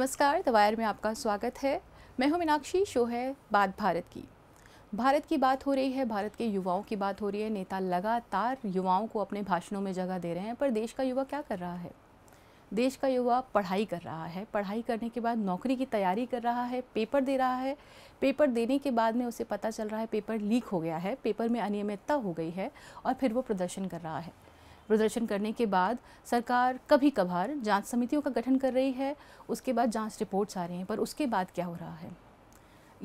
नमस्कार दवायर में आपका स्वागत है। मैं हूँ मीनाक्षी, शो है बात भारत की। भारत की बात हो रही है, भारत के युवाओं की बात हो रही है। नेता लगातार युवाओं को अपने भाषणों में जगह दे रहे हैं, पर देश का युवा क्या कर रहा है? देश का युवा पढ़ाई कर रहा है। पढ़ाई करने के बाद नौकरी की तैयारी कर रहा है, पेपर दे रहा है। पेपर देने के बाद में उसे पता चल रहा है, पेपर लीक हो गया है, पेपर में अनियमितता हो गई है और फिर वो प्रदर्शन कर रहा है। प्रदर्शन करने के बाद सरकार कभी कभार जाँच समितियों का गठन कर रही है, उसके बाद जाँच रिपोर्ट्स आ रही हैं, पर उसके बाद क्या हो रहा है?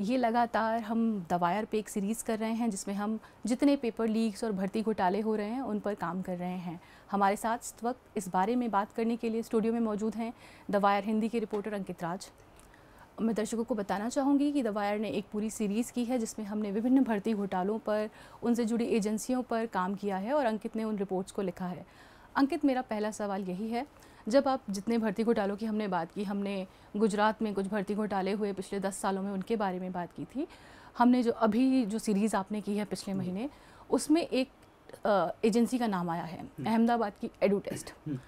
ये लगातार हम दवायर पे एक सीरीज़ कर रहे हैं, जिसमें हम जितने पेपर लीक्स और भर्ती घोटाले हो रहे हैं, उन पर काम कर रहे हैं। हमारे साथ इस वक्त इस बारे में बात करने के लिए स्टूडियो में मौजूद हैं दवायर हिंदी के रिपोर्टर अंकित राज। मैं दर्शकों को बताना चाहूँगी कि दवायर ने एक पूरी सीरीज़ की है जिसमें हमने विभिन्न भर्ती घोटालों पर उनसे जुड़ी एजेंसियों पर काम किया है और अंकित ने उन रिपोर्ट्स को लिखा है अंकित मेरा पहला सवाल यही है जब आप जितने भर्ती घोटालों की हमने बात की हमने गुजरात में कुछ भर्ती घोटाले हुए पिछले दस सालों में उनके बारे में बात की थी हमने जो अभी जो सीरीज़ आपने की है पिछले महीने उसमें एक एजेंसी का नाम आया है हम्म। अहमदाबाद की एडू टेस्ट हम्म।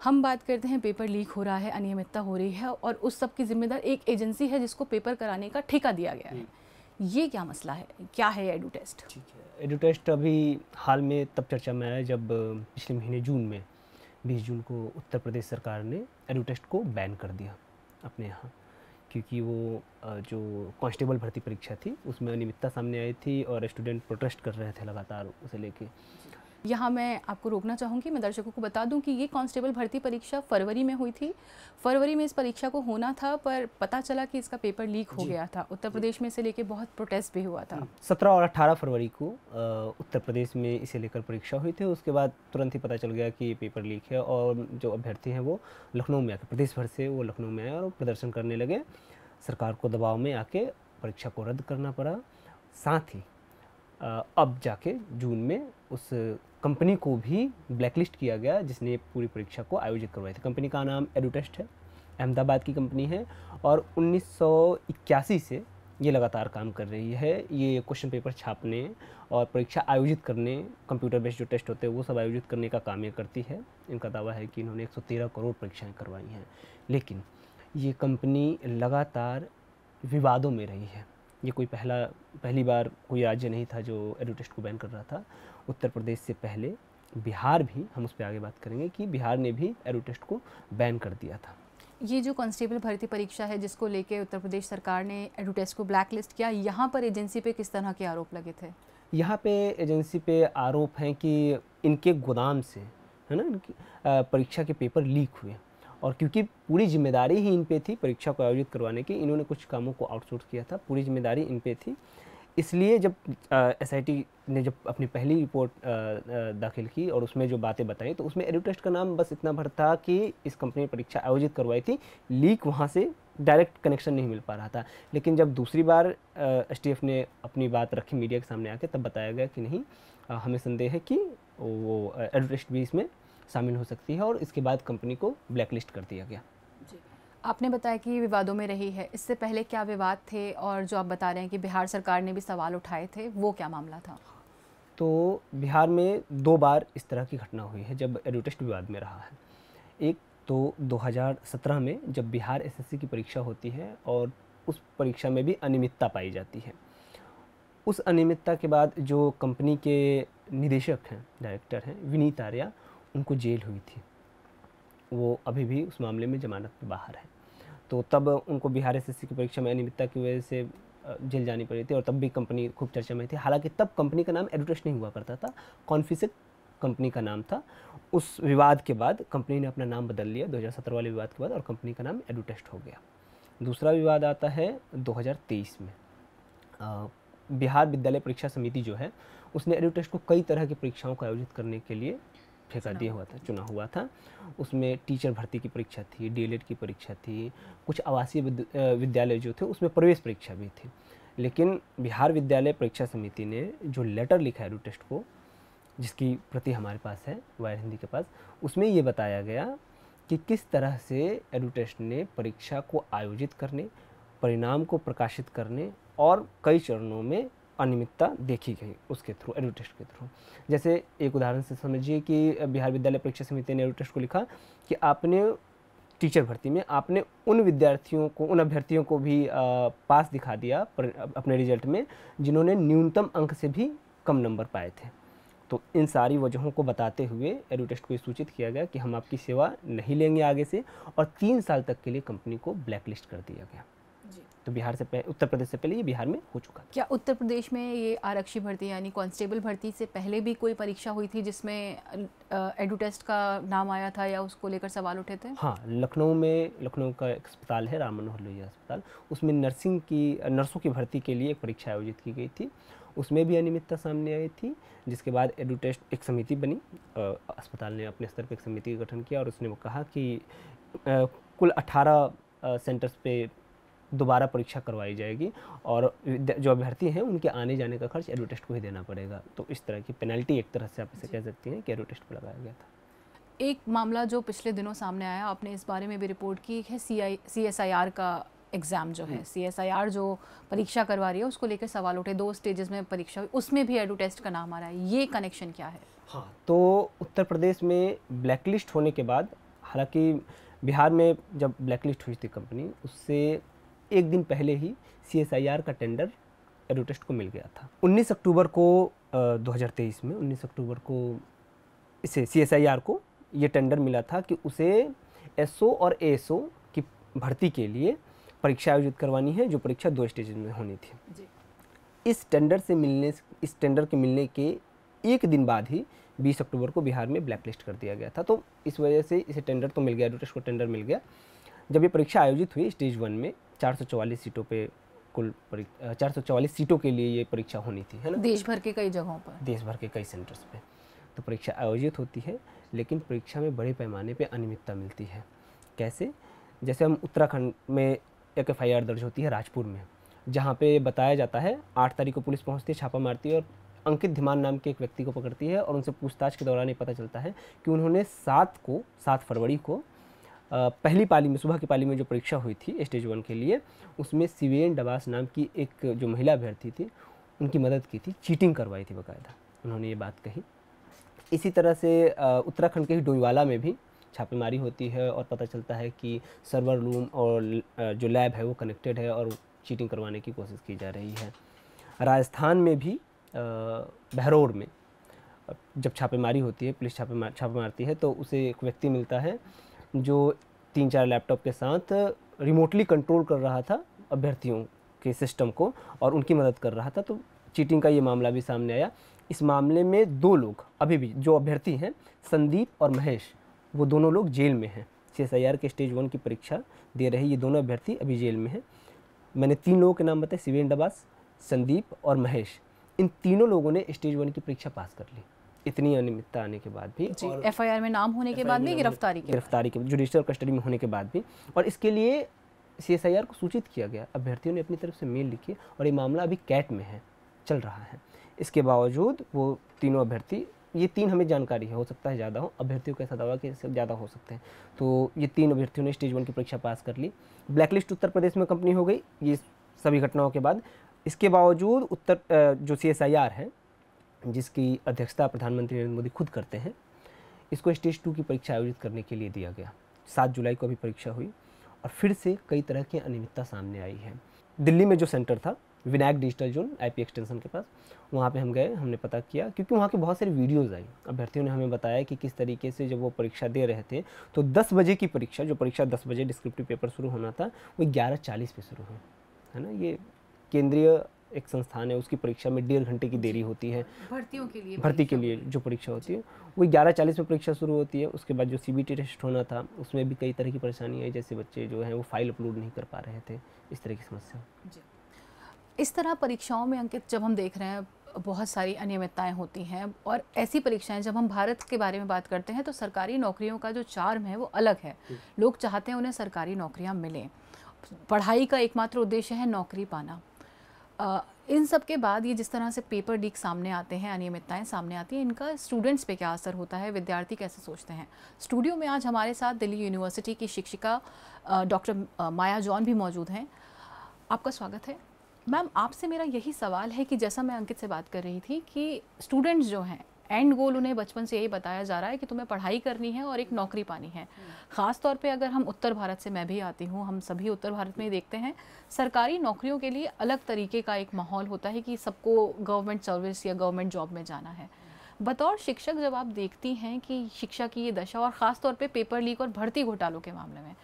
हम बात करते हैं पेपर लीक हो रहा है अनियमितता हो रही है और उस सब की जिम्मेदार एक एजेंसी है जिसको पेपर कराने का ठेका दिया गया है। हम्म। ये क्या मसला है? क्या है एडू टेस्ट ठीक है। एडू टेस्ट अभी हाल में तब चर्चा में आया जब पिछले महीने जून में बीस जून को उत्तर प्रदेश सरकार ने एडू टेस्ट को बैन कर दिया अपने यहाँ क्योंकि वो जो कांस्टेबल भर्ती परीक्षा थी उसमें अनियमितता सामने आई थी और स्टूडेंट प्रोटेस्ट कर रहे थे लगातार उसे लेके। यहाँ मैं आपको रोकना चाहूँगी मैं दर्शकों को बता दूँ कि ये कांस्टेबल भर्ती परीक्षा फरवरी में हुई थी। फरवरी में इस परीक्षा को होना था पर पता चला कि इसका पेपर लीक हो गया था। उत्तर प्रदेश में इसे लेकर बहुत प्रोटेस्ट भी हुआ था। सत्रह और अट्ठारह फरवरी को उत्तर प्रदेश में इसे लेकर परीक्षा हुई थी। उसके बाद तुरंत ही पता चल गया कि ये पेपर लीक है और जो अभ्यर्थी हैं वो लखनऊ में आके प्रदेश भर से वो लखनऊ में आए और प्रदर्शन करने लगे। सरकार को दबाव में आके परीक्षा को रद्द करना पड़ा। साथ ही अब जाके जून में उस कंपनी को भी ब्लैकलिस्ट किया गया जिसने पूरी परीक्षा को आयोजित करवाई थी। कंपनी का नाम एडुटेस्ट है, अहमदाबाद की कंपनी है और उन्नीस सौ इक्यासी से ये लगातार काम कर रही है। ये क्वेश्चन पेपर छापने और परीक्षा आयोजित करने कंप्यूटर बेस्ड जो टेस्ट होते हैं, वो सब आयोजित करने का काम ये करती है। इनका दावा है कि इन्होंने 113 करोड़ परीक्षाएँ करवाई हैं। लेकिन ये कंपनी लगातार विवादों में रही है। ये कोई पहला, पहली बार कोई राज्य नहीं था जो एडू टेस्ट को बैन कर रहा था। उत्तर प्रदेश से पहले बिहार भी हम उस पर आगे बात करेंगे कि बिहार ने भी एडू टेस्ट को बैन कर दिया था। ये जो कांस्टेबल भर्ती परीक्षा है जिसको लेके उत्तर प्रदेश सरकार ने एडू टेस्ट को ब्लैक लिस्ट किया यहाँ पर एजेंसी पे किस तरह के आरोप लगे थे? यहाँ पे एजेंसी पे आरोप हैं कि इनके गोदाम से है ना इनकी परीक्षा के पेपर लीक हुए और क्योंकि पूरी ज़िम्मेदारी ही इन पे थी परीक्षा को आयोजित करवाने की इन्होंने कुछ कामों को आउटसोर्स किया था पूरी ज़िम्मेदारी इन पे थी। इसलिए जब एसआईटी ने जब अपनी पहली रिपोर्ट दाखिल की और उसमें जो बातें बताई तो उसमें एडुटेस्ट का नाम बस इतना भर था कि इस कंपनी ने परीक्षा आयोजित करवाई थी, लीक वहाँ से डायरेक्ट कनेक्शन नहीं मिल पा रहा था। लेकिन जब दूसरी बार एस ने अपनी बात रखी मीडिया के सामने आके, तब बताया गया कि नहीं हमें संदेह है कि वो एडुटेस्ट भी इसमें शामिल हो सकती है और इसके बाद कंपनी को ब्लैकलिस्ट कर दिया गया। आपने बताया कि विवादों में रही है। इससे पहले क्या विवाद थे और जो आप बता रहे हैं कि बिहार सरकार ने भी सवाल उठाए थे, वो क्या मामला था? तो बिहार में दो बार इस तरह की घटना हुई है जब एडुटेस्ट विवाद में रहा है। एक तो 2017 में जब बिहार एसएससी की परीक्षा होती है और उस परीक्षा में भी अनियमितता पाई जाती है। उस अनियमितता के बाद जो कंपनी के निदेशक हैं, डायरेक्टर हैं, विनीत आर्या, उनको जेल हुई थी। वो अभी भी उस मामले में जमानत पर बाहर है। तो तब उनको बिहार एस की परीक्षा में अनियमितता की वजह से जेल जानी पड़ी थी और तब भी कंपनी खूब चर्चा में थी। हालाँकि तब कंपनी का नाम एडुटेस्ट नहीं हुआ करता था कॉन्फिसिक कंपनी का नाम था। उस विवाद के बाद कंपनी ने अपना नाम बदल लिया 2017 वाले विवाद के बाद और कंपनी का नाम एडुटेस्ट हो गया। दूसरा विवाद आता है 2023 में। बिहार विद्यालय परीक्षा समिति जो है, उसने एडुटेस्ट को कई तरह की परीक्षाओं को आयोजित करने के लिए ठेका दिया हुआ था चुना हुआ था। उसमें टीचर भर्ती की परीक्षा थी डी की परीक्षा थी कुछ आवासीय विद्यालय जो थे उसमें प्रवेश परीक्षा भी थी। लेकिन बिहार विद्यालय परीक्षा समिति ने जो लेटर लिखा है टेस्ट को जिसकी प्रति हमारे पास है वायर हिंदी के पास उसमें ये बताया गया कि किस तरह से एडुटेस्ट ने परीक्षा को आयोजित करने परिणाम को प्रकाशित करने और कई चरणों में अनियमितता देखी गई उसके थ्रू एडुटेस्ट के थ्रू। जैसे एक उदाहरण से समझिए कि बिहार विद्यालय परीक्षा समिति ने एडुटेस्ट को लिखा कि आपने टीचर भर्ती में आपने उन विद्यार्थियों को उन अभ्यर्थियों को भी आ, पास दिखा दिया पर, अपने रिज़ल्ट में जिन्होंने न्यूनतम अंक से भी कम नंबर पाए थे। तो इन सारी वजहों को बताते हुए एडुटेस्ट को सूचित किया गया कि हम आपकी सेवा नहीं लेंगे आगे से और तीन साल तक के लिए कंपनी को ब्लैकलिस्ट कर दिया गया। तो बिहार से उत्तर प्रदेश से पहले ये बिहार में हो चुका। क्या उत्तर प्रदेश में ये आरक्षी भर्ती यानी कांस्टेबल भर्ती से पहले भी कोई परीक्षा हुई थी जिसमें एडू टेस्ट का नाम आया था या उसको लेकर सवाल उठे थे? हाँ लखनऊ में लखनऊ का एक अस्पताल है राम मनोहर लोहिया अस्पताल। उसमें नर्सिंग की नर्सों की भर्ती के लिए एक परीक्षा आयोजित की गई थी। उसमें भी अनियमितता सामने आई थी जिसके बाद एडू टेस्ट एक समिति बनी अस्पताल ने अपने स्तर पर एक समिति का गठन किया और उसने वो कहा कि कुल अठारह सेंटर्स पे दोबारा परीक्षा करवाई जाएगी और जो अभ्यर्थी हैं उनके आने जाने का खर्च एडो टेस्ट को ही देना पड़ेगा। तो इस तरह की पेनल्टी एक तरह से आप इसे कह सकती हैं कि एडो टेस्ट पर लगाया गया था। एक मामला जो पिछले दिनों सामने आया आपने इस बारे में भी रिपोर्ट की है C I C S I R का एग्ज़ाम जो है सी एस आई आर जो परीक्षा करवा रही है उसको लेकर सवाल उठे दो स्टेजेस में परीक्षा हुई उसमें भी एडो टेस्ट का नाम आ रहा है। ये कनेक्शन क्या है? हाँ तो उत्तर प्रदेश में ब्लैकलिस्ट होने के बाद हालाँकि बिहार में जब ब्लैकलिस्ट हुई थी कंपनी उससे एक दिन पहले ही सीएसआईआर का टेंडर एडोटेस्ट को मिल गया था। 19 अक्टूबर को दो हज़ार तेईस में 19 अक्टूबर को इसे सीएसआईआर को ये टेंडर मिला था कि उसे एसओ और ए की भर्ती के लिए परीक्षा आयोजित करवानी है जो परीक्षा दो स्टेज में होनी थी। इस टेंडर से मिलने इस टेंडर के मिलने के एक दिन बाद ही 20 अक्टूबर को बिहार में ब्लैक लिस्ट कर दिया गया था। तो इस वजह से इसे टेंडर तो मिल गया एडोटेस्ट को टेंडर मिल गया। जब ये परीक्षा आयोजित हुई स्टेज वन में चार सीटों पे कुल चार सौ सीटों के लिए ये परीक्षा होनी थी है ना? देश भर के कई जगहों पर। देश भर के कई सेंटर्स पे। तो परीक्षा आयोजित होती है लेकिन परीक्षा में बड़े पैमाने पे अनियमितता मिलती है। कैसे? जैसे हम उत्तराखंड में एक एफआईआर दर्ज होती है राजपुर में जहाँ पे बताया जाता है आठ तारीख को पुलिस पहुँचती है छापा मारती है और अंकित धीमान नाम के एक व्यक्ति को पकड़ती है और उनसे पूछताछ के दौरान ये पता चलता है कि उन्होंने सात को सात फरवरी को पहली पाली में, सुबह की पाली में जो परीक्षा हुई थी, स्टेज वन के लिए, उसमें सिवेन डबास नाम की एक जो महिला अभ्यर्थी थी, उनकी मदद की थी, चीटिंग करवाई थी बाकायदा। उन्होंने ये बात कही। इसी तरह से उत्तराखंड के ही डोईवाला में भी छापेमारी होती है और पता चलता है कि सर्वर रूम और जो लैब है वो कनेक्टेड है और चीटिंग करवाने की कोशिश की जा रही है। राजस्थान में भी बहरोड में, जब छापेमारी होती है, पुलिस छापे छापे मारती है तो उसे एक व्यक्ति मिलता है जो तीन चार लैपटॉप के साथ रिमोटली कंट्रोल कर रहा था अभ्यर्थियों के सिस्टम को और उनकी मदद कर रहा था तो चीटिंग का ये मामला भी सामने आया। इस मामले में दो लोग अभी भी जो अभ्यर्थी हैं, संदीप और महेश, वो दोनों लोग जेल में हैं। सी एस के स्टेज वन की परीक्षा दे रहे ये दोनों अभ्यर्थी अभी जेल में हैं। मैंने तीन लोगों के नाम बताए, सिवेन डबास, संदीप और महेश। इन तीनों लोगों ने स्टेज वन की परीक्षा पास कर ली। इतनी अनियमितता आने के बाद भी एफ़ आई में नाम होने के बाद भी गिरफ्तारी गिरफ्तारी के जुडिशियल कस्टडी में होने के बाद भी। और इसके लिए सीएसआईआर को सूचित किया गया। अभ्यर्थियों ने अपनी तरफ़ से मेल लिखी और ये मामला अभी कैट में है चल रहा है। इसके बावजूद वो तीनों अभ्यर्थी ये तीन हमें जानकारी है हो सकता है ज़्यादा हो अभ्यर्थियों का ऐसा दावा कि ज़्यादा हो सकते हैं। तो ये तीन अभ्यर्थियों ने स्टेज वन की परीक्षा पास कर ली। ब्लैकलिस्ट उत्तर प्रदेश में कंपनी हो गई ये सभी घटनाओं के बाद। इसके बावजूद उत्तर जो सीएसआईआर है जिसकी अध्यक्षता प्रधानमंत्री नरेंद्र मोदी खुद करते हैं, इसको स्टेज टू की परीक्षा आयोजित करने के लिए दिया गया। सात जुलाई को अभी परीक्षा हुई और फिर से कई तरह की अनियमितता सामने आई है। दिल्ली में जो सेंटर था, Vinayak digital zone, IP extension के पास, वहाँ पे हम गए, हमने पता किया, क्योंकि वहाँ के बहुत सारी वीडियोज़ आई अभ्यर्थियों ने हमें बताया कि किस तरीके से जब वो परीक्षा दे रहे थे तो 10 बजे की परीक्षा, जो परीक्षा 10 बजे डिस्क्रिप्टिव पेपर शुरू होना था, वो ग्यारह चालीस पे शुरू हुई। है ना? ये केंद्रीय एक संस्थान है उसकी परीक्षा में डेढ़ घंटे की देरी होती है। भर्तियों के लिए भर्ती के लिए जो परीक्षा होती है वही ग्यारह चालीस में परीक्षा शुरू होती है उसके बाद जो सीबीटी टेस्ट होना था उसमें भी कई तरह की परेशानी आई जैसे बच्चे जो हैं वो फ़ाइल अपलोड नहीं कर पा रहे थे इस तरह की समस्या। इस तरह परीक्षाओं में अंकित जब हम देख रहे हैं बहुत सारी अनियमितताएँ होती हैं और ऐसी परीक्षाएँ जब हम भारत के बारे में बात करते हैं तो सरकारी नौकरियों का जो चार्म है वो अलग है। लोग चाहते हैं उन्हें सरकारी नौकरियाँ मिलें। पढ़ाई का एकमात्र उद्देश्य है नौकरी पाना। इन सब के बाद ये जिस तरह से पेपर लीक सामने आते हैं, अनियमितताएँ सामने आती हैं, इनका स्टूडेंट्स पे क्या असर होता है, विद्यार्थी कैसे सोचते हैं? स्टूडियो में आज हमारे साथ दिल्ली यूनिवर्सिटी की शिक्षिका डॉक्टर माया जॉन भी मौजूद हैं। आपका स्वागत है। मैम, आपसे मेरा यही सवाल है कि जैसा मैं अंकित से बात कर रही थी कि स्टूडेंट्स जो हैं एंड गोल उन्हें बचपन से यही बताया जा रहा है कि तुम्हें पढ़ाई करनी है और एक नौकरी पानी है। ख़ास तौर पे अगर हम उत्तर भारत से मैं भी आती हूँ, हम सभी उत्तर भारत में देखते हैं, सरकारी नौकरियों के लिए अलग तरीके का एक माहौल होता है कि सबको गवर्नमेंट सर्विस या गवर्नमेंट जॉब में जाना है। बतौर शिक्षक जब आप देखती हैं कि शिक्षा की ये दशा और ख़ास तौर पे पेपर लीक और भर्ती घोटालों के मामले में,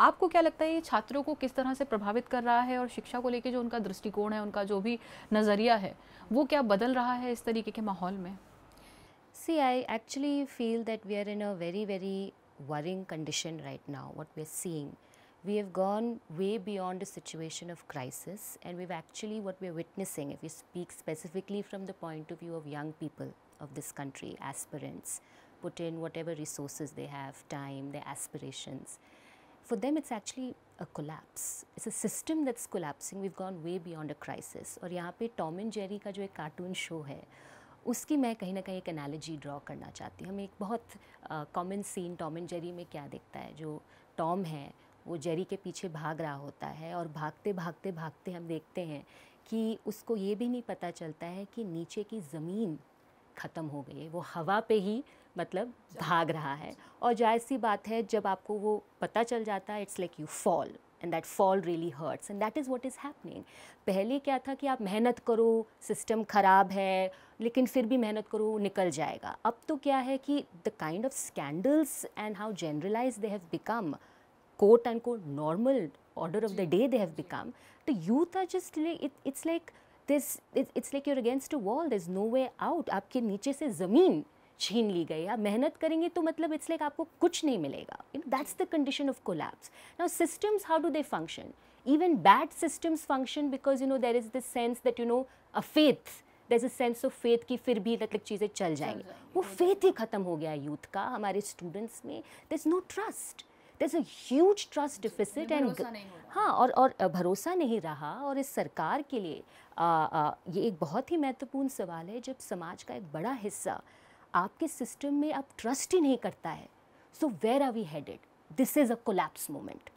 आपको क्या लगता है ये छात्रों को किस तरह से प्रभावित कर रहा है और शिक्षा को लेकर जो उनका दृष्टिकोण है, उनका जो भी नज़रिया है, वो क्या बदल रहा है इस तरीके के माहौल में? See, I actually feel that we are in a very, very worrying condition right now, what we're seeing. We have gone way beyond a situation of crisis, and we've actually, what we're witnessing, if we speak specifically from the point of view of young people of this country, aspirants, put in whatever resources they have, time, their aspirations. For them, it's actually a collapse. It's a system that's collapsing. We've gone way beyond a crisis. और यहाँ पे Tom and Jerry का जो एक cartoon show है उसकी मैं कहीं ना कहीं एक एनालॉजी ड्रॉ करना चाहती हूँ। हमें एक बहुत common scene Tom and Jerry में क्या दिखता है? जो टॉम है वो जेरी के पीछे भाग रहा होता है और भागते भागते भागते हम देखते हैं कि उसको ये भी नहीं पता चलता है कि नीचे की ज़मीन ख़त्म हो गई है। वो हवा पे ही मतलब भाग रहा है। और ज़ाहिर सी बात है जब आपको वो पता चल जाता है it's like you fall and that fall really hurts and that is what is happening पहले क्या था कि आप मेहनत करो सिस्टम ख़राब है लेकिन फिर भी मेहनत करो निकल जाएगा। अब तो क्या है कि the kind of scandals and how generalise they have become quote and quote normal order of the day they have become the youth are just it's like this it's like you're against a wall there is no way out आपके नीचे से ज़मीन छीन ली गई आप मेहनत करेंगे तो मतलब इट्स लाइक आपको कुछ नहीं मिलेगा। No that's the condition of collapse now systems how do they function even bad systems function because you know there is this sense that you know a faith there's a sense of faith कि फिर भी मतलब चीज़ें चल जाएँगी। वो faith ही ख़त्म हो गया यूथ का हमारे स्टूडेंट्स में। There's no trust. There's a huge trust deficit and हाँ और और भरोसा नहीं रहा और इस सरकार के लिए आ, आ, ये एक बहुत ही महत्वपूर्ण सवाल है जब समाज का एक बड़ा हिस्सा आपके सिस्टम में अब ट्रस्ट ही नहीं करता है। So where are we headed this is a collapse moment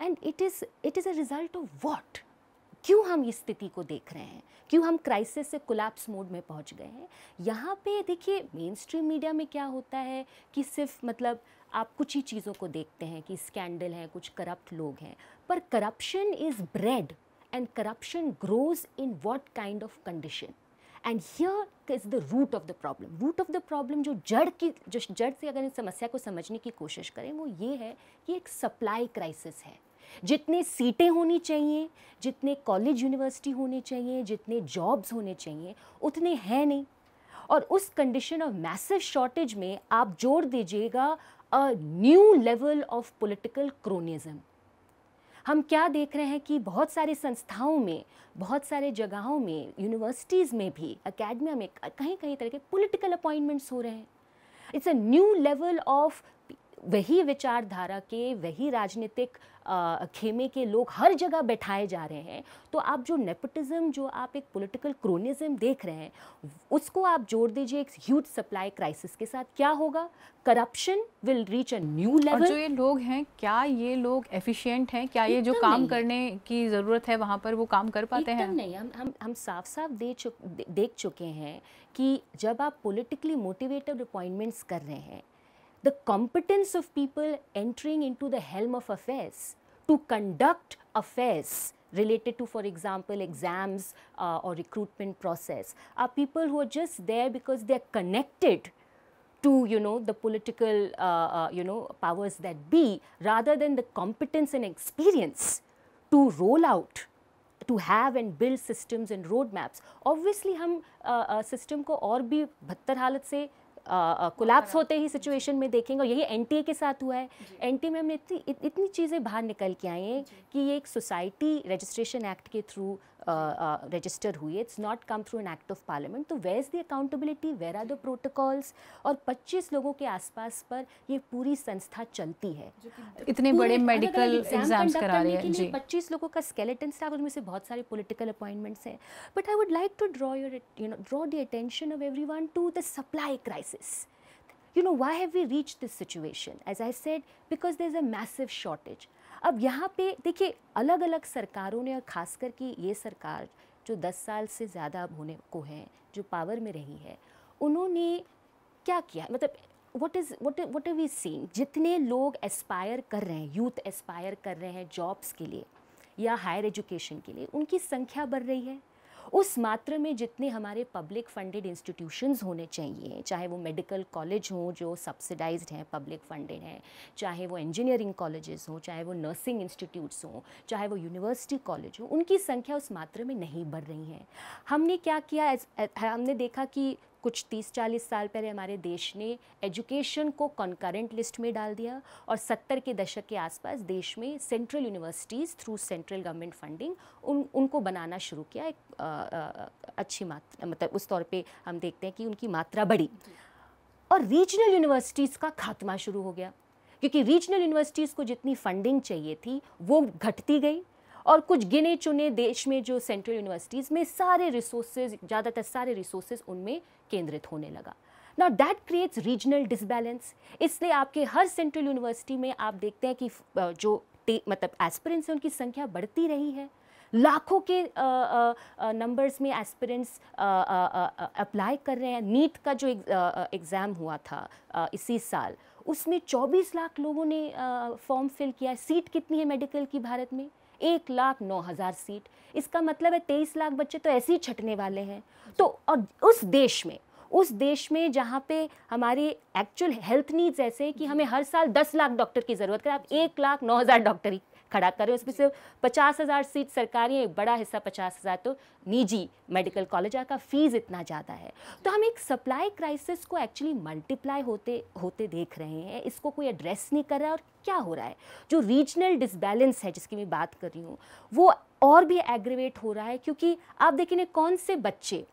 and it is it is a result of what क्यों हम इस स्थिति को देख रहे हैं? क्यों हम क्राइसिस से कोलैप्स मोड में पहुँच गए हैं? यहाँ पे देखिए मेन स्ट्रीम मीडिया में क्या होता है कि सिर्फ़ मतलब आप कुछ ही चीज़ों को देखते हैं कि स्कैंडल हैं, कुछ करप्ट लोग हैं। पर corruption is bred and corruption grows in what kind of condition and here is the root of the problem root of the problem जो जड़ की, जो जड़ से अगर इस समस्या को समझने की कोशिश करें, वो ये है कि एक सप्लाई क्राइसिस है। जितने सीटें होनी चाहिए, जितने कॉलेज यूनिवर्सिटी होने चाहिए, जितने जॉब्स होने चाहिए, उतने हैं नहीं। और उस कंडीशन ऑफ़ मैसिव शॉर्टेज में आप जोड़ दीजिएगा a new level of political cronyism हम क्या देख रहे हैं कि बहुत सारी संस्थाओं में, बहुत सारे जगहों में यूनिवर्सिटीज़ में भी अकेडमिया में कहीं कहीं तरह के पोलिटिकल अपॉइंटमेंट्स हो रहे हैं। It's a new level of वही विचारधारा के, वही राजनीतिक खेमे के लोग हर जगह बैठाए जा रहे हैं तो आप जो नेपोटिज्म जो आप एक पॉलिटिकल क्रोनिज्म देख रहे हैं उसको आप जोड़ दीजिए एक ह्यूज सप्लाई क्राइसिस के साथ। क्या होगा? Corruption will reach a new level जो ये लोग हैं क्या ये लोग एफिशिएंट हैं? क्या ये जो काम करने की ज़रूरत है वहाँ पर वो काम कर पाते हैं? नहीं। हम हम हम साफ़ साफ़ दे चुक देख चुके हैं कि जब आप पॉलिटिकली मोटिवेटेड अपॉइंटमेंट्स कर रहे हैं the competence of people entering into the helm of affairs to conduct affairs related to for example exams uh, or recruitment process are people who are just there because they are connected to you know the political uh, uh, you know powers that be rather than the competence and experience to roll out to have and build systems and roadmaps obviously हम system uh, को और भी बदतर हालत से collapse होते ही situation में देखेंगे और यही एन के साथ हुआ है। एन में हमने इतनी इतनी चीज़ें बाहर निकल के आई हैं कि ये एक सोसाइटी रजिस्ट्रेशन एक्ट के थ्रू रजिस्टर हुई it's not come through an act of parliament तो where is the accountability where are the protocols और 25 लोगों के आसपास पर ये पूरी संस्था चलती है। इतने बड़े मेडिकल एग्ज़ाम्स करा रहे हैं। जी। 25 लोगों का स्केलेटन स्टाफ उनमें से बहुत सारे पॉलिटिकल अपॉइंटमेंट्स हैं। But I would like to draw your you know draw the attention of everyone to the supply crisis you know, why have we reached this situation? As i said, because there's a massive shortage. अब यहाँ पे देखिए अलग अलग सरकारों ने और ख़ासकर कि ये सरकार जो 10 साल से ज़्यादा अब होने को है, जो पावर में रही है, उन्होंने क्या किया? मतलब what is what what are we seeing जितने लोग एस्पायर कर रहे हैं यूथ एस्पायर कर रहे हैं जॉब्स के लिए या हायर एजुकेशन के लिए, उनकी संख्या बढ़ रही है। उस मात्रा में जितने हमारे पब्लिक फंडेड इंस्टीट्यूशंस होने चाहिए, चाहे वो मेडिकल कॉलेज हों जो सब्सिडाइज्ड हैं पब्लिक फंडेड हैं, चाहे वो इंजीनियरिंग कॉलेजेस हों, चाहे वो नर्सिंग इंस्टीट्यूट्स हों, चाहे वो यूनिवर्सिटी कॉलेज हो, उनकी संख्या उस मात्रा में नहीं बढ़ रही है। हमने क्या किया हमने देखा कि कुछ 30-40 साल पहले हमारे देश ने एजुकेशन को कॉन्करेंट लिस्ट में डाल दिया और 70 के दशक के आसपास देश में central universities through central government funding उन उनको बनाना शुरू किया एक आ, आ, अच्छी मात्रा मतलब उस तौर पे हम देखते हैं कि उनकी मात्रा बढ़ी। और रीजनल यूनिवर्सिटीज़ का खात्मा शुरू हो गया क्योंकि रीजनल यूनिवर्सिटीज़ को जितनी फंडिंग चाहिए थी वो घटती गई। और कुछ गिने चुने देश में जो सेंट्रल यूनिवर्सिटीज़ में सारे रिसोर्सेज ज़्यादातर सारे रिसोर्सेज उनमें केंद्रित होने लगा। ना दैट क्रिएट्स रीजनल डिसबैलेंस इसलिए आपके हर सेंट्रल यूनिवर्सिटी में आप देखते हैं कि जो मतलब एस्पिरेंट्स हैं उनकी संख्या बढ़ती रही है। लाखों के नंबर्स में एस्पिरेंट्स अप्लाई कर रहे हैं। नीट का जो एग्ज़ाम हुआ था आ, इसी साल उसमें 24 लाख लोगों ने फॉर्म फिल किया सीट कितनी है मेडिकल की भारत में? एक लाख नौ हज़ार सीट। इसका मतलब है तेईस लाख बच्चे तो ऐसे ही छटने वाले हैं। तो और उस देश में, उस देश में जहाँ पे हमारे एक्चुअल हेल्थ नीड्स ऐसे हैं कि हमें हर साल दस लाख डॉक्टर की ज़रूरत है आप एक लाख नौ हज़ार डॉक्टर ही खड़ा करें। उसमें से पचास हज़ार सीट सरकारी एक बड़ा हिस्सा पचास हज़ार। तो निजी मेडिकल कॉलेज का फ़ीस इतना ज़्यादा है। तो हम एक सप्लाई क्राइसिस को एक्चुअली मल्टीप्लाई होते होते देख रहे हैं। इसको कोई एड्रेस नहीं कर रहा है और क्या हो रहा है? जो रीजनल डिसबैलेंस है, जिसकी मैं बात कर रही हूँ, वो और भी एग्रीवेट हो रहा है क्योंकि आप देखें कौन से बच्चे?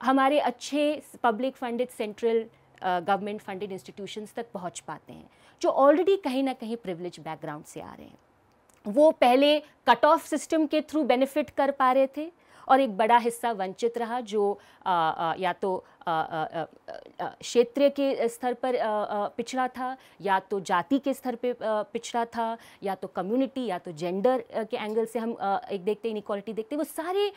हमारे अच्छे public funded central government funded institutions तक पहुँच पाते हैं, जो ऑलरेडी कहीं ना कहीं प्रिविलेज बैकग्राउंड से आ रहे हैं। वो पहले कट ऑफ़ सिस्टम के थ्रू बेनिफिट कर पा रहे थे और एक बड़ा हिस्सा वंचित रहा जो आ, आ, या तो क्षेत्र के स्तर पर पिछड़ा था या तो जाति के स्तर पे पिछड़ा था या तो कम्युनिटी या तो जेंडर के एंगल से हम एक देखते इनक्वालिटी देखते वो सारे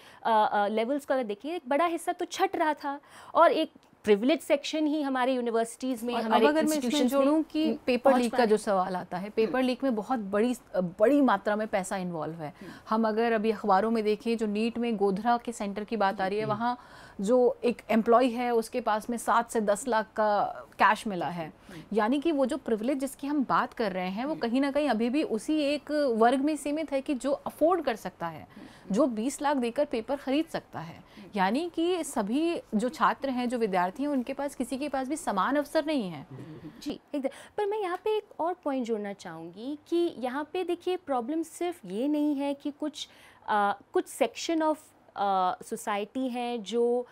लेवल्स को अगर देखिए एक बड़ा हिस्सा तो छट रहा था। और एक प्रिविलेज सेक्शन ही हमारे यूनिवर्सिटीज़ में हमारे अगर मैं इसमें जोड़ूँ कि पेपर लीक का जो सवाल आता है पेपर। लीक में बहुत बड़ी बड़ी मात्रा में पैसा इन्वॉल्व है। हम अगर अभी अखबारों में देखें जो नीट में गोधरा के सेंटर की बात आ रही है। वहाँ जो एक एम्प्लॉय है उसके पास में सात से दस लाख का कैश मिला है। यानी कि वो जो प्रिविलेज जिसकी हम बात कर रहे हैं वो कहीं ना कहीं अभी भी उसी एक वर्ग में सीमित है कि जो अफोर्ड कर सकता है जो 20 लाख देकर पेपर खरीद सकता है। यानी कि सभी जो छात्र हैं जो विद्यार्थी हैं उनके पास किसी के पास भी समान अवसर नहीं है। जी एकदम पर मैं यहाँ पे एक और पॉइंट जोड़ना चाहूँगी कि यहाँ पे देखिए प्रॉब्लम सिर्फ़ ये नहीं है कि कुछ आ, कुछ सेक्शन ऑफ़ सोसाइटी हैं जो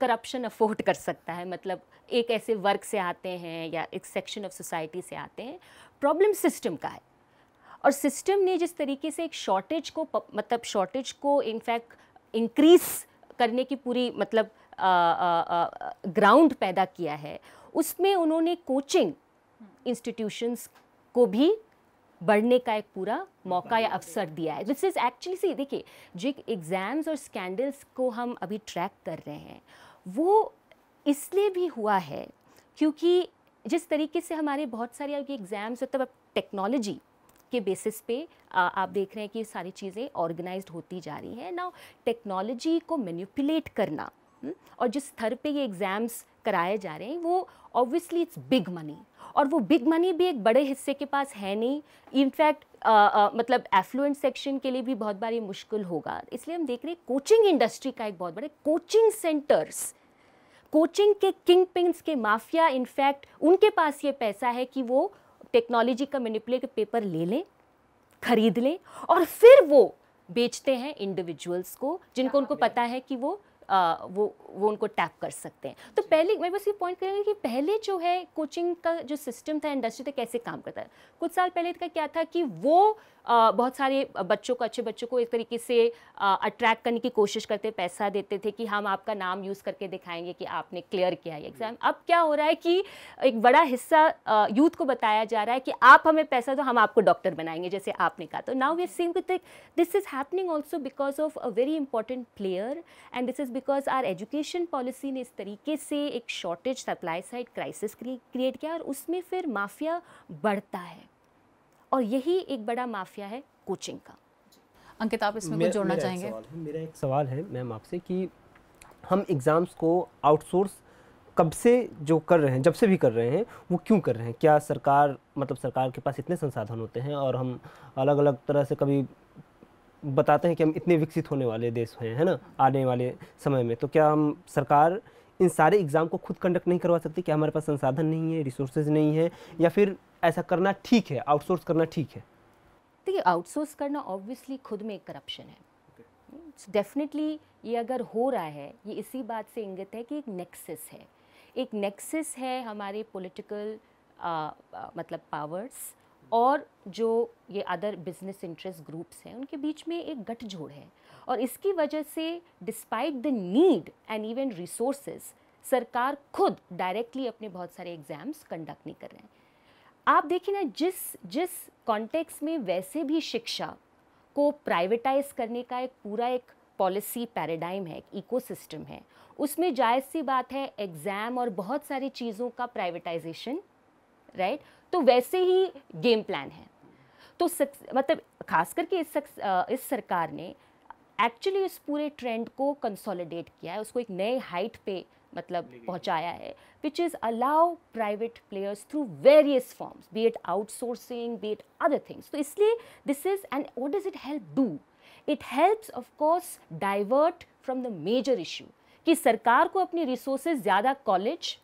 करप्शन अफोर्ड कर सकता है। मतलब एक ऐसे वर्क से आते हैं या एक सेक्शन ऑफ़ सोसाइटी से आते हैं। प्रॉब्लम सिस्टम का है। और सिस्टम ने जिस तरीके से एक शॉर्टेज को मतलब शॉर्टेज को इनफैक्ट इंक्रीज करने की पूरी मतलब ग्राउंड पैदा किया है, उसमें उन्होंने कोचिंग इंस्टीट्यूशंस को भी बढ़ने का एक पूरा मौका या अवसर दिया है। दिस इज़ एक्चुअली सी देखिए जो एग्ज़ाम्स और स्कैंडल्स को हम अभी ट्रैक कर रहे हैं वो इसलिए भी हुआ है क्योंकि जिस तरीके से हमारे बहुत सारे एग्ज़ाम्स मतलब अब टेक्नोलॉजी के बेसिस पे आ, आप देख रहे हैं कि सारी चीज़ें ऑर्गेनाइज्ड होती जा रही हैं। ना टेक्नोलॉजी को मैनिपुलेट करना हुँ? हम्म, और जिस स्तर पे ये एग्ज़ाम्स कराए जा रहे हैं वो ऑब्वियसली इट्स बिग मनी और वो बिग मनी भी एक बड़े हिस्से के पास है नहीं. इनफैक्ट मतलब एफ्लुएंट सेक्शन के लिए भी बहुत बार ये मुश्किल होगा. इसलिए हम देख रहे हैं कोचिंग इंडस्ट्री का एक बहुत बड़ा कोचिंग सेंटर्स कोचिंग के किंग पिंग्स के माफिया इनफैक्ट उनके पास ये पैसा है कि वो टेक्नोलॉजी का मैनिपुलेट पेपर ले लें खरीद लें और फिर वो बेचते हैं इंडिविजुअल्स को जिनको उनको पता है कि वो आ, वो वो उनको टैप कर सकते हैं। तो पहले मैं बस ये पॉइंट करेंगे कि पहले जो है कोचिंग का जो सिस्टम था इंडस्ट्री था कैसे काम करता है कुछ साल पहले का क्या था कि वो आ, बहुत सारे बच्चों को अच्छे बच्चों को एक तरीके से अट्रैक्ट करने की कोशिश करते पैसा देते थे कि हम आपका नाम यूज़ करके दिखाएँगे कि आपने क्लियर किया है एग्ज़ाम अब क्या हो रहा है कि एक बड़ा हिस्सा यूथ को बताया जा रहा है कि आप हमें पैसा दो हम आपको डॉक्टर बनाएँगे जैसे आपने कहा। तो now we with this is happening also because of a very important player and this is because our education policy ने इस तरीके से एक shortage supply side crisis create किया और उसमें फिर माफिया बढ़ता है। और यही एक बड़ा माफिया है कोचिंग का। अंकित आप इसमें कुछ जोड़ना चाहेंगे? मेरा एक सवाल है मैम आपसे कि हम एग्ज़ाम्स को आउटसोर्स कब से जो कर रहे हैं जब से भी कर रहे हैं वो क्यों कर रहे हैं? क्या सरकार मतलब सरकार के पास इतने संसाधन होते हैं और हम अलग अलग तरह से कभी बताते हैं कि हम इतने विकसित होने वाले देश हैं है ना आने वाले समय में। तो क्या हम सरकार इन सारे एग्ज़ाम को खुद कंडक्ट नहीं करवा सकती? क्या हमारे पास संसाधन नहीं है रिसोर्सेज नहीं है या फिर ऐसा करना ठीक है आउटसोर्स करना ठीक है? देखिए आउटसोर्स करना ऑब्वियसली खुद में एक करप्शन है। Definitely okay. ये अगर हो रहा है ये इसी बात से इंगित है कि एक नेक्सस है। एक नेक्सस है हमारे पॉलिटिकल मतलब पावर्स और जो ये अदर बिज़नेस इंटरेस्ट ग्रुप्स हैं, उनके बीच में एक गठजोड़ है। और इसकी वजह से despite the need and even resources सरकार खुद डायरेक्टली अपने बहुत सारे एग्ज़ाम्स कंडक्ट नहीं कर रहे हैं। आप देखिए ना, जिस जिस कॉन्टेक्स में वैसे भी शिक्षा को प्राइवेटाइज करने का एक पूरा एक पॉलिसी पैराडाइम है, एक इकोसिस्टम है, उसमें जायज़ सी बात है एग्ज़ाम और बहुत सारी चीज़ों का प्राइवेटाइजेशन राइट तो वैसे ही गेम प्लान है। तो मतलब खास करके इस इस सरकार ने एक्चुअली इस पूरे ट्रेंड को कंसोलिडेट किया है उसको एक नए हाइट पे मतलब पहुँचाया है which is allow private players through various forms be it outsourcing be it other things तो इसलिए this is and what does it help do it helps of course divert from the major issue कि सरकार को अपनी resources ज़्यादा college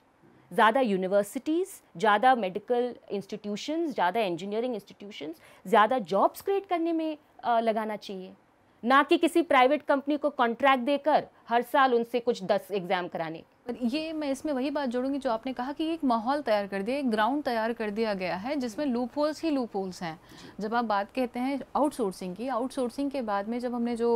ज़्यादा universities ज़्यादा medical institutions ज़्यादा इंजीनियरिंग इंस्टीट्यूशंस ज़्यादा जॉब्स क्रिएट करने में लगाना चाहिए। ना कि किसी प्राइवेट कंपनी को कॉन्ट्रैक्ट देकर हर साल उनसे कुछ दस एग्ज़ाम कराने। ये मैं इसमें वही बात जोड़ूँगी जो आपने कहा कि एक माहौल तैयार कर दिया एक ग्राउंड तैयार कर दिया गया है जिसमें लूप होल्स ही लूप होल्स हैं जब आप बात कहते हैं आउटसोर्सिंग की आउटसोर्सिंग के बाद में जब हमने जो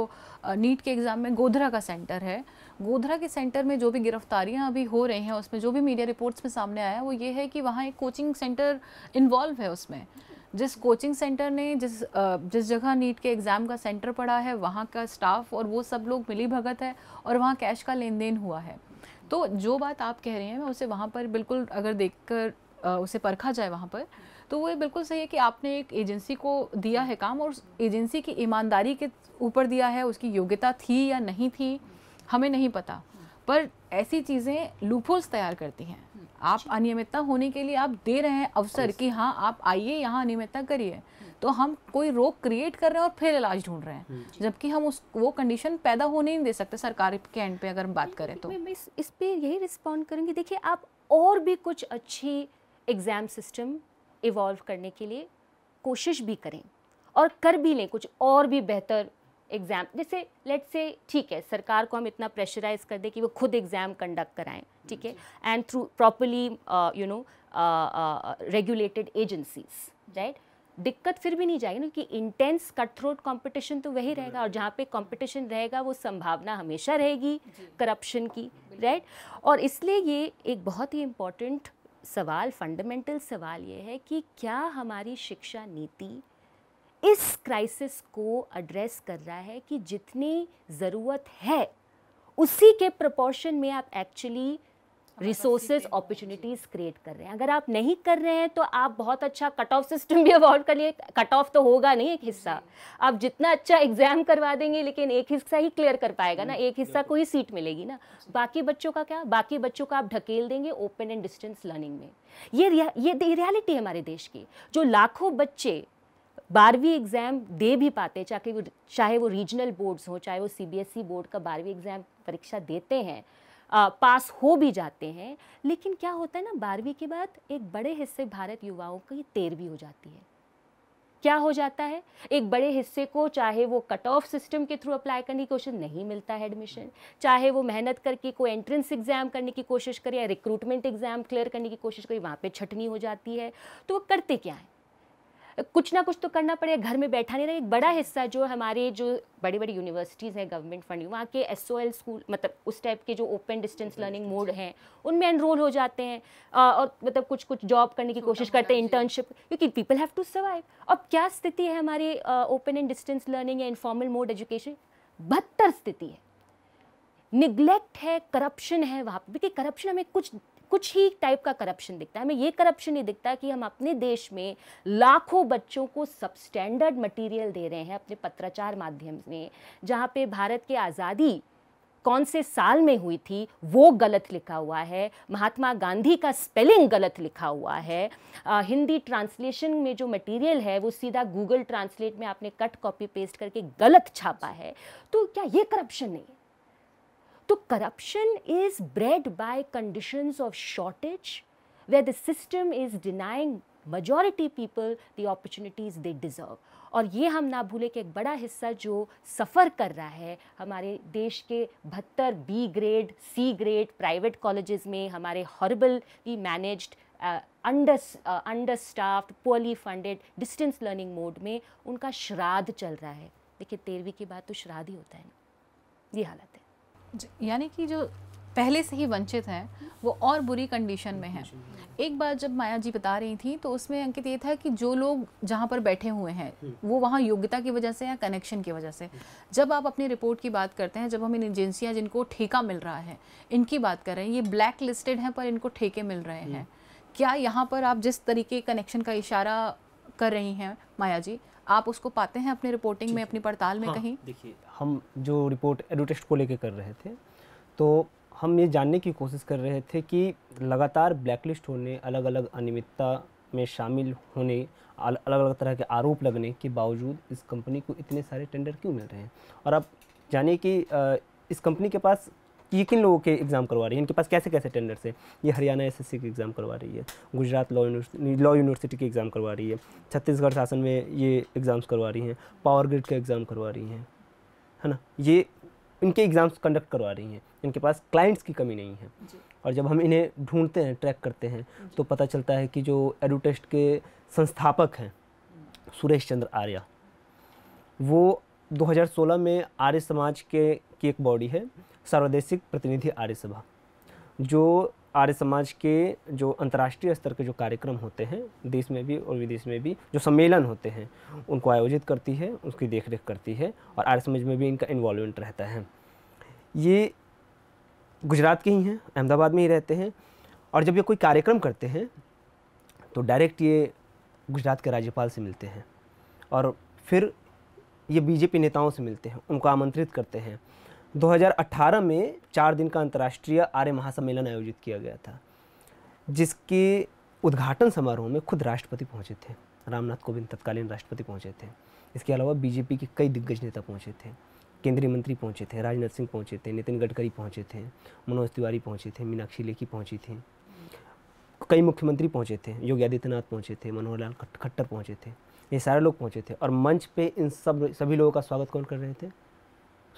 नीट के एग्ज़ाम में गोधरा का सेंटर है गोधरा के सेंटर में जो भी गिरफ्तारियाँ अभी हो रही हैं, उसमें जो भी मीडिया रिपोर्ट्स में सामने आया है, वो ये है कि वहाँ एक कोचिंग सेंटर इन्वॉल्व है उसमें। जिस कोचिंग सेंटर ने, जिस जिस जगह नीट के एग्ज़ाम का सेंटर पड़ा है, वहाँ का स्टाफ और वो सब लोग मिली भगत है और वहाँ कैश का लेन देन हुआ है। तो जो बात आप कह रहे हैं, मैं उसे वहाँ पर बिल्कुल अगर देख कर उसे परखा जाए वहाँ पर तो वो बिल्कुल सही है कि आपने एक एजेंसी को दिया है काम और एजेंसी की ईमानदारी के ऊपर दिया है, उसकी योग्यता थी या नहीं थी हमें नहीं पता। पर ऐसी चीज़ें लूपहोल्स तैयार करती हैं। आप अनियमितता होने के लिए आप दे रहे हैं अवसर कि हाँ आप आइए यहाँ अनियमितता करिए। तो हम कोई रोग क्रिएट कर रहे हैं और फिर इलाज ढूंढ रहे हैं। जबकि हम उस वो कंडीशन पैदा होने नहीं दे सकते सरकार के एंड पे अगर हम बात करें तो। मैं इस, इस पे यही रिस्पॉन्ड करूँगी। देखिए आप और भी कुछ अच्छी एग्ज़ाम सिस्टम इवॉल्व करने के लिए कोशिश भी करें और कर भी लें कुछ और भी बेहतर एग्ज़ाम जैसे लेट से ठीक है सरकार को हम इतना प्रेशराइज कर दें कि वो खुद एग्ज़ाम कंडक्ट कराएँ ठीक है? And through properly you know regulated agencies right दिक्कत फिर भी नहीं जाएगी ना कि इंटेंस कट थ्रोट कॉम्पिटिशन तो वही रहेगा और जहाँ पे कंपटीशन रहेगा वो संभावना हमेशा रहेगी करप्शन की राइट और इसलिए ये एक बहुत ही इम्पोर्टेंट सवाल फंडामेंटल सवाल ये है कि क्या हमारी शिक्षा नीति इस क्राइसिस को एड्रेस कर रहा है कि जितनी ज़रूरत है उसी के प्रपोर्शन में आप एक्चुअली रिसोर्सेज अपॉर्चुनिटीज़ क्रिएट कर रहे हैं अगर आप नहीं कर रहे हैं तो आप बहुत अच्छा कट ऑफ़ सिस्टम भी अवॉइड कर लिए। कट ऑफ़ तो होगा नहीं एक हिस्सा। आप जितना अच्छा एग्ज़ाम करवा देंगे लेकिन एक हिस्सा ही क्लियर कर पाएगा ना एक हिस्सा को ही सीट मिलेगी ना। बाकी बच्चों का क्या? बाकी बच्चों का आप ढकेल देंगे ओपन एंड डिस्टेंस लर्निंग में। ये ये रियलिटी है हमारे देश की। जो लाखों बच्चे बारहवीं एग्ज़ाम दे भी पाते चाहे वो चाहे वो रीजनल बोर्ड्स हों चाहे वो सीबीएसई बोर्ड का बारहवीं एग्ज़ाम परीक्षा देते हैं आ, पास हो भी जाते हैं लेकिन क्या होता है ना बारहवीं के बाद एक बड़े हिस्से भारत युवाओं की तेरहवीं हो जाती है। क्या हो जाता है? एक बड़े हिस्से को चाहे वो कट ऑफ़ सिस्टम के थ्रू अप्लाई करने की कोशिश नहीं मिलता है एडमिशन चाहे वो मेहनत करके कोई एंट्रेंस एग्ज़ाम करने की कोशिश करे या रिक्रूटमेंट एग्ज़ाम क्लियर करने की कोशिश करे वहाँ पे छटनी हो जाती है तो वो करते क्या है? कुछ ना कुछ तो करना पड़ेगा घर में बैठा नहीं रहे एक बड़ा हिस्सा जो हमारे जो बड़ी बड़ी यूनिवर्सिटीज़ हैं गवर्नमेंट फंड वहाँ के एसओएल स्कूल मतलब उस टाइप के जो ओपन डिस्टेंस लर्निंग मोड हैं उनमें एनरोल हो जाते हैं और मतलब कुछ कुछ जॉब करने की कोशिश करते हैं इंटर्नशिप क्योंकि पीपल हैव टू सर्वाइव अब क्या स्थिति है हमारी ओपन एंड डिस्टेंस लर्निंग या इनफॉर्मल मोड एजुकेशन बदतर स्थिति है। निग्लेक्ट है करप्शन है वहाँ पे। देखिए करप्शन हमें कुछ कुछ ही टाइप का करप्शन दिखता है। हमें ये करप्शन नहीं दिखता कि हम अपने देश में लाखों बच्चों को सबस्टैंडर्ड मटेरियल दे रहे हैं अपने पत्राचार माध्यम में जहाँ पे भारत की आज़ादी कौन से साल में हुई थी वो गलत लिखा हुआ है। महात्मा गांधी का स्पेलिंग गलत लिखा हुआ है। आ, हिंदी ट्रांसलेशन में जो मटेरियल है वो सीधा गूगल ट्रांसलेट में आपने कट कॉपी पेस्ट करके गलत छापा है। तो क्या ये करप्शन नहीं है? तो corruption is bred by conditions of shortage where the system is denying majority people the opportunities they deserve. और ये हम ना भूलें कि एक बड़ा हिस्सा जो सफ़र कर रहा है हमारे देश के बहत्तर B grade C grade private colleges में हमारे horribly managed under understaffed poorly funded distance learning mode में उनका श्राद्ध चल रहा है। देखिए तेरहवीं के बाद तो श्राद्ध ही होता है ना। ये हालत यानी कि जो पहले से ही वंचित हैं वो और बुरी कंडीशन में हैं एक बार जब माया जी बता रही थी तो उसमें अंकित ये था कि जो लोग जहाँ पर बैठे हुए हैं। वो वहाँ योग्यता की वजह से या कनेक्शन की वजह से जब आप अपनी रिपोर्ट की बात करते हैं जब हम इन एजेंसियाँ जिनको ठेका मिल रहा है इनकी बात कर रहे हैं ये ब्लैक लिस्टेड हैं पर इनको ठेके मिल रहे हैं। क्या यहाँ पर आप जिस तरीके कनेक्शन का इशारा कर रही हैं माया जी आप उसको पाते हैं अपनी रिपोर्टिंग में अपनी पड़ताल में हाँ, कहीं देखिए हम जो रिपोर्ट एडोटेस्ट को लेके कर रहे थे तो हम ये जानने की कोशिश कर रहे थे कि लगातार ब्लैकलिस्ट होने अलग अलग अनियमितता में शामिल होने अलग अलग तरह के आरोप लगने के बावजूद इस कंपनी को इतने सारे टेंडर क्यों मिल रहे हैं? और आप जानिए कि इस कंपनी के पास ये किन लोगों के एग्ज़ाम करवा रही है? इनके पास कैसे कैसे टेंडर्स है? ये हरियाणा एसएससी के एग्ज़ाम करवा रही है, गुजरात लॉ लॉ यूनिवर्सिटी के एग्ज़ाम करवा रही है, छत्तीसगढ़ शासन में ये एग्ज़ाम्स करवा रही हैं, पावर ग्रिड के एग्ज़ाम करवा रही हैं। है ना? ये इनके एग्ज़ाम्स कंडक्ट करवा रही हैं। इनके पास क्लाइंट्स की कमी नहीं है। और जब हम इन्हें ढूंढते हैं ट्रैक करते हैं तो पता चलता है कि जो एडुटेस्ट के संस्थापक हैं सुरेश चंद्र आर्या वो 2016 में आर्य समाज के की एक बॉडी है सार्वदेशिक प्रतिनिधि आर्य सभा जो आर्य समाज के जो अंतर्राष्ट्रीय स्तर के जो कार्यक्रम होते हैं, देश में भी और विदेश में भी, जो सम्मेलन होते हैं, उनको आयोजित करती है, उसकी देखरेख करती है और आर्य समाज में भी इनका इन्वॉल्वमेंट रहता है। ये गुजरात के ही हैं, अहमदाबाद में ही रहते हैं और जब ये कोई कार्यक्रम करते हैं तो डायरेक्ट ये गुजरात के राज्यपाल से मिलते हैं और फिर ये बीजेपी नेताओं से मिलते हैं, उनको आमंत्रित करते हैं। 2018 में चार दिन का अंतर्राष्ट्रीय आर्य महासम्मेलन आयोजित किया गया था, जिसके उद्घाटन समारोह में खुद राष्ट्रपति पहुँचे थे, रामनाथ कोविंद तत्कालीन राष्ट्रपति पहुँचे थे। इसके अलावा बीजेपी के कई दिग्गज नेता पहुँचे थे, केंद्रीय मंत्री पहुँचे थे, राजनाथ सिंह पहुँचे थे, नितिन गडकरी पहुँचे थे, मनोज तिवारी पहुँचे थे, मीनाक्षी लेखी पहुँची थी, कई मुख्यमंत्री पहुँचे थे, योगी आदित्यनाथ पहुँचे थे मनोहर लाल खट्टर पहुँचे थे, ये सारे लोग पहुँचे थे। और मंच पे इन सब, सभी लोगों का स्वागत कौन कर रहे थे?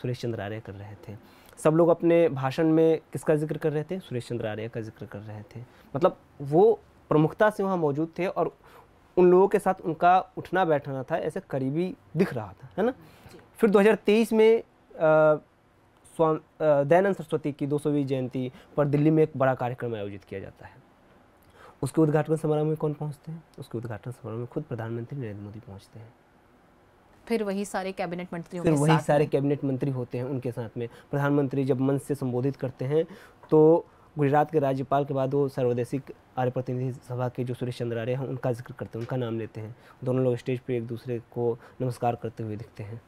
सुरेश चंद्र आर्य कर रहे थे। सब लोग अपने भाषण में किसका ज़िक्र कर रहे थे? सुरेश चंद्र आर्य का ज़िक्र कर रहे थे। मतलब वो प्रमुखता से वहाँ मौजूद थे और उन लोगों के साथ उनका उठना बैठना था ऐसे करीबी दिख रहा था है ना? फिर 2023 में स्वाम दयानंद सरस्वती की दो जयंती पर दिल्ली में एक बड़ा कार्यक्रम आयोजित किया जाता है। उसके उद्घाटन समारोह में कौन पहुँचते हैं? उसके उद्घाटन समारोह में खुद प्रधानमंत्री नरेंद्र मोदी पहुँचते हैं। फिर वही सारे कैबिनेट मंत्री फिर वही सारे कैबिनेट मंत्री होते हैं उनके साथ में। प्रधानमंत्री जब मंच से संबोधित करते हैं तो गुजरात के राज्यपाल के बाद वो सर्वदेशिक आर्य प्रतिनिधि सभा के जो सुरेश चंद्र आर्य हैं उनका ज़िक्र करते हैं उनका नाम लेते हैं। दोनों लोग स्टेज पर एक दूसरे को नमस्कार करते हुए दिखते हैं।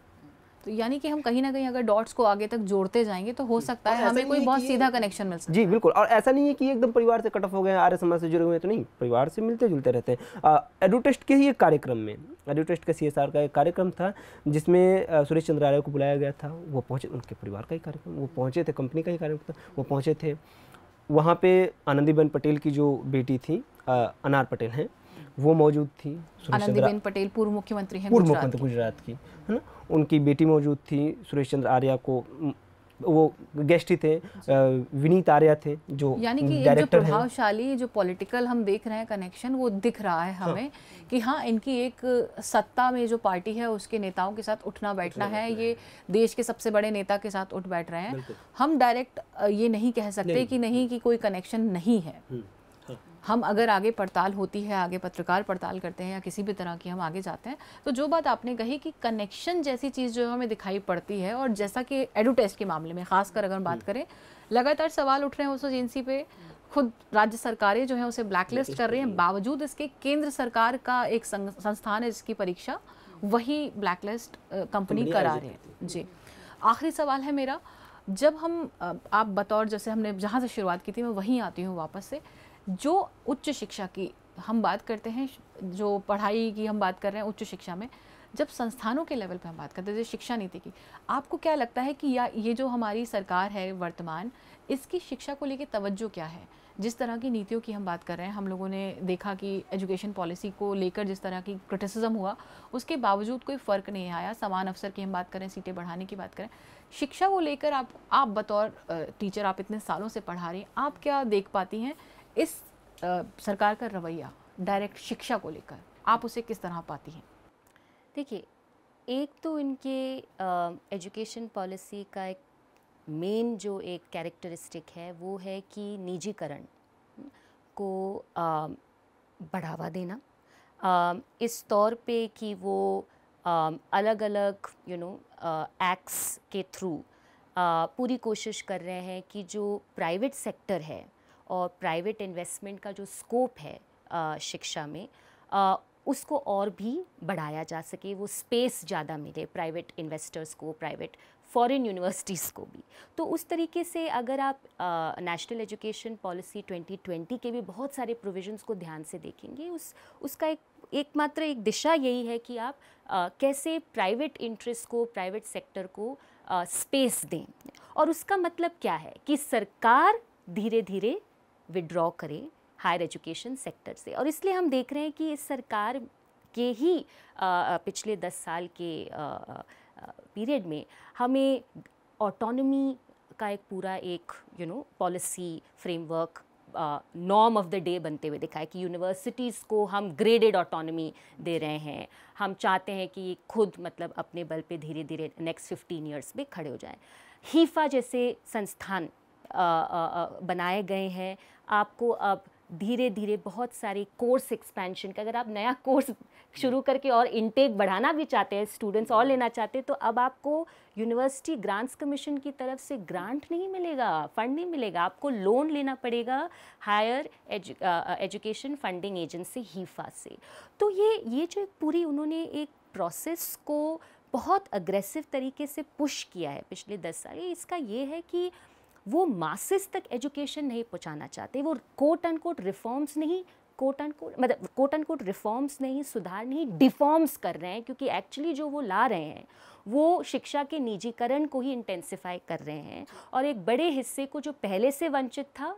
तो यानी कि हम कहीं ना कहीं अगर डॉट्स को आगे तक जोड़ते जाएँगे तो हो सकता है हमें कोई बहुत सीधा कनेक्शन मिल सकता जी बिल्कुल। और ऐसा नहीं है कि एकदम परिवार से कट ऑफ़ हो गए आर्य समाज से जुड़े हुए तो नहीं। परिवार से मिलते जुलते रहते हैं। एडुटेस्ट के ही एक कार्यक्रम में एडुटेस्ट का सीएसआर का एक कार्यक्रम था जिसमें सुरेश चंद्र आर्य को बुलाया गया था। वो पहुँचे उनके परिवार का ही कार्यक्रम वो पहुँचे थे कंपनी का ही कार्यक्रम था वो पहुँचे थे। वहाँ पे आनंदीबेन पटेल की जो बेटी थी अनार पटेल हैं वो मौजूद थी। आनंदीबेन पटेल पूर्व मुख्यमंत्री हैं पूर्व मुख्यमंत्री गुजरात की है ना? उनकी बेटी मौजूद थी सुरेश चंद्र आर्या को वो गेस्ट ही थे विनीत आर्या थे जो यानी कि जो प्रभावशाली जो पॉलिटिकल हम देख रहे हैं कनेक्शन वो दिख रहा है हमें हाँ। कि हाँ इनकी एक सत्ता में जो पार्टी है उसके नेताओं के साथ उठना बैठना है। ये देश के सबसे बड़े नेता के साथ उठ बैठ रहे हैं। हम डायरेक्ट ये नहीं कह सकते नहीं। कि नहीं कि कोई कनेक्शन नहीं है। हम्म। हम अगर आगे पड़ताल होती है आगे पत्रकार पड़ताल करते हैं या किसी भी तरह की हम आगे जाते हैं तो जो बात आपने कही कि कनेक्शन जैसी चीज़ जो हमें दिखाई पड़ती है और जैसा कि एडोटेस्ट के मामले में खासकर अगर हम बात करें लगातार सवाल उठ रहे हैं उस एजेंसी पे खुद राज्य सरकारें जो है उसे ब्लैकलिस्ट कर रही हैं बावजूद इसके केंद्र सरकार का एक संस्थान है जिसकी परीक्षा वही ब्लैकलिस्ट कंपनी करा रही है। जी। आखिरी सवाल है मेरा जब हम आप बतौर जैसे हमने जहाँ से शुरुआत की थी मैं वहीं आती हूँ वापस से जो उच्च शिक्षा की हम बात करते हैं, जो पढ़ाई की हम बात कर रहे हैं उच्च शिक्षा में, जब संस्थानों के लेवल पर हम बात करते हैं, जैसे शिक्षा नीति की, आपको क्या लगता है कि या ये जो हमारी सरकार है वर्तमान, इसकी शिक्षा को लेकर तवज्जो क्या है? जिस तरह की नीतियों की हम बात कर रहे हैं, हम लोगों ने देखा कि एजुकेशन पॉलिसी को लेकर जिस तरह की क्रिटिसिज्म हुआ, उसके बावजूद कोई फ़र्क नहीं आया, समान अवसर की हम बात करें सीटें बढ़ाने की बात करें शिक्षा को लेकर आप आप बतौर टीचर, आप इतने सालों से पढ़ा रही हैं, आप क्या देख पाती हैं इस आ, सरकार का रवैया डायरेक्ट शिक्षा को लेकर आप उसे किस तरह पाती हैं? देखिए एक तो इनके एजुकेशन पॉलिसी का एक मेन जो एक कैरेक्टरिस्टिक है वो है कि निजीकरण को आ, बढ़ावा देना। आ, इस तौर पे कि वो आ, अलग अलग यू नो एक्ट्स के थ्रू पूरी कोशिश कर रहे हैं कि जो प्राइवेट सेक्टर है और प्राइवेट इन्वेस्टमेंट का जो स्कोप है आ, शिक्षा में आ, उसको और भी बढ़ाया जा सके वो स्पेस ज़्यादा मिले प्राइवेट इन्वेस्टर्स को प्राइवेट फॉरेन यूनिवर्सिटीज़ को भी। तो उस तरीके से अगर आप नेशनल एजुकेशन पॉलिसी 2020 के भी बहुत सारे प्रोविजंस को ध्यान से देखेंगे उस उसका एक एकमात्र एक दिशा यही है कि आप आ, कैसे प्राइवेट इंटरेस्ट को प्राइवेट सेक्टर को स्पेस दें। और उसका मतलब क्या है कि सरकार धीरे धीरे विड्रॉ करे हायर एजुकेशन सेक्टर से। और इसलिए हम देख रहे हैं कि इस सरकार के ही पिछले दस साल के पीरियड में हमें ऑटोनमी का एक पूरा एक you know policy framework norm of the day बनते हुए दिखा है कि यूनिवर्सिटीज़ को हम ग्रेडेड ऑटोनमी दे रहे हैं। हम चाहते हैं कि ये खुद मतलब अपने बल पे धीरे धीरे नेक्स्ट फिफ्टीन ईयर्स में खड़े हो जाएँ। हीफा जैसे संस्थान आ, आ, आ, बनाए गए हैं। आपको अब धीरे धीरे बहुत सारे कोर्स एक्सपेंशन का अगर आप नया कोर्स शुरू करके और इनटेक बढ़ाना भी चाहते हैं स्टूडेंट्स और लेना चाहते हैं तो अब आपको यूनिवर्सिटी ग्रांट्स कमीशन की तरफ़ से ग्रांट नहीं मिलेगा फंड नहीं मिलेगा। आपको लोन लेना पड़ेगा higher education funding agency HEFA से। तो ये ये जो एक पूरी उन्होंने एक प्रोसेस को बहुत अग्रेसिव तरीके से पुश किया है पिछले दस साल इसका ये है कि वो मासिस तक एजुकेशन नहीं पहुंचाना चाहते, वो कोट एंड कोट रिफॉर्म्स नहीं कोट एंड कोट मतलब कोट एंड कोट रिफॉर्म्स नहीं, सुधार नहीं डिफॉर्म्स कर रहे हैं, क्योंकि एक्चुअली जो वो ला रहे हैं, वो शिक्षा के निजीकरण को ही इंटेंसिफाई कर रहे हैं और एक बड़े हिस्से को जो पहले से वंचित था,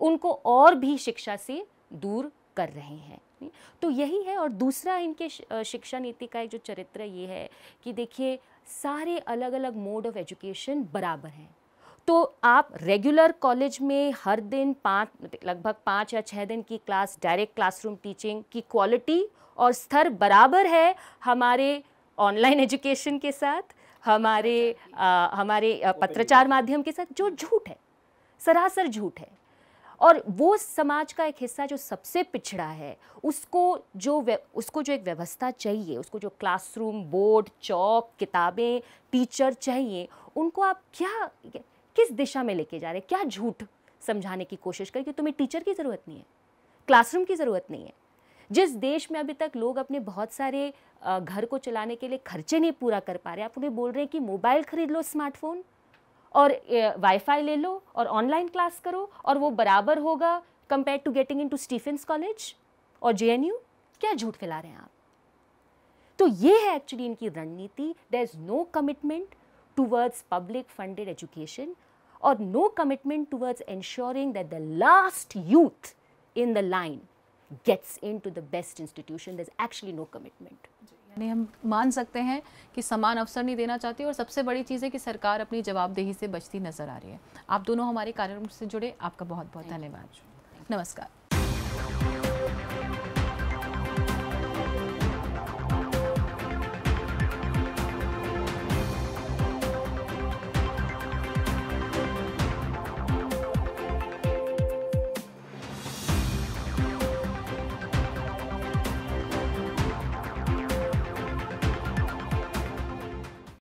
उनको और भी शिक्षा से दूर कर रहे हैं। तो यही है और दूसरा इनके शिक्षा नीति का एक जो चरित्र ये है कि देखिए, सारे अलग अलग मोड ऑफ़ एजुकेशन बराबर हैं। तो आप रेगुलर कॉलेज में हर दिन पाँच लगभग पाँच या छः दिन की क्लास डायरेक्ट क्लासरूम टीचिंग की क्वालिटी और स्तर बराबर है हमारे ऑनलाइन एजुकेशन के साथ हमारे आ, हमारे पत्रचार माध्यम के साथ जो झूठ है सरासर झूठ है। और वो समाज का एक हिस्सा जो सबसे पिछड़ा है उसको जो उसको जो एक व्यवस्था चाहिए उसको जो क्लासरूम बोर्ड चौक किताबें टीचर चाहिए उनको आप क्या किस दिशा में लेके जा रहे हैं? क्या झूठ समझाने की कोशिश करें? कि तुम्हें टीचर की ज़रूरत नहीं है क्लासरूम की ज़रूरत नहीं है। जिस देश में अभी तक लोग अपने बहुत सारे घर को चलाने के लिए खर्चे नहीं पूरा कर पा रहे, आप उन्हें बोल रहे हैं कि मोबाइल खरीद लो स्मार्टफ़ोन और वाईफाई ले लो, और ऑनलाइन क्लास करो, और वो बराबर होगा compare to getting in to Stephen's college और जेएनयू क्या झूठ फैला रहे हैं आप? तो ये है एक्चुअली इनकी रणनीति। There is no commitment towards public funded education or no commitment towards ensuring that the last youth in the line gets into the best institution. There's actually no commitment. यानी हम मान सकते हैं कि समान अवसर नहीं देना चाहती और सबसे बड़ी चीज़ है कि सरकार अपनी जवाबदेही से बचती नज़र आ रही है आप दोनों हमारे कार्यक्रम से जुड़े आपका बहुत बहुत धन्यवाद नमस्कार